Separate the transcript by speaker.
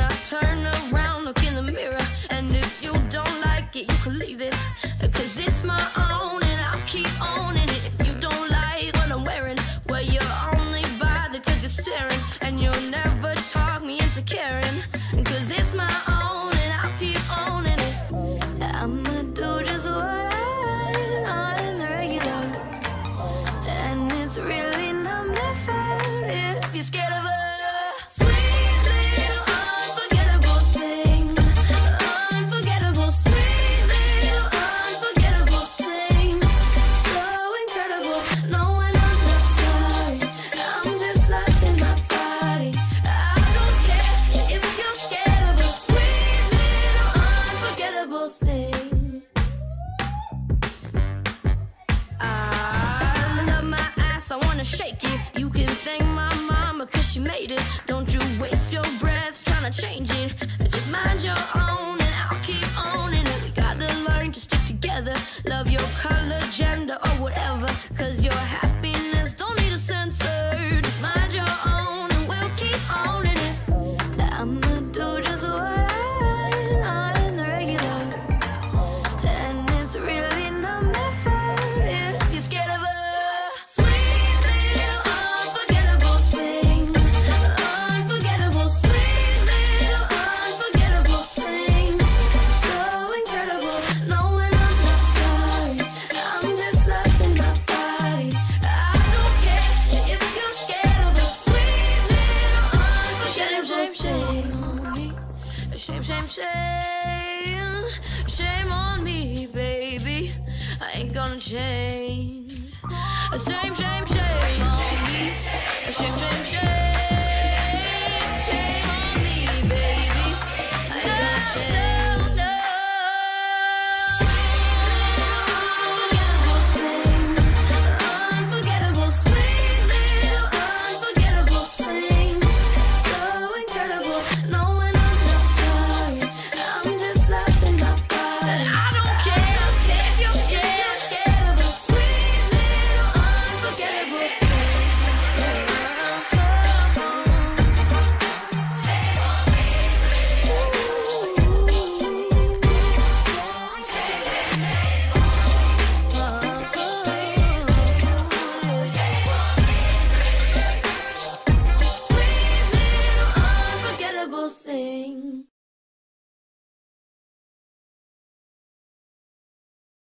Speaker 1: I turn around. Cause she made it. Don't you waste your breath trying to change it. Just mind your own, and I'll keep owning it. We gotta learn to stick together. Love your color, gender, or whatever. Cause your happiness Shame, shame, shame, shame on me, baby. I ain't gonna change. Shame, shame, shame on me. Shame, shame, shame. morning.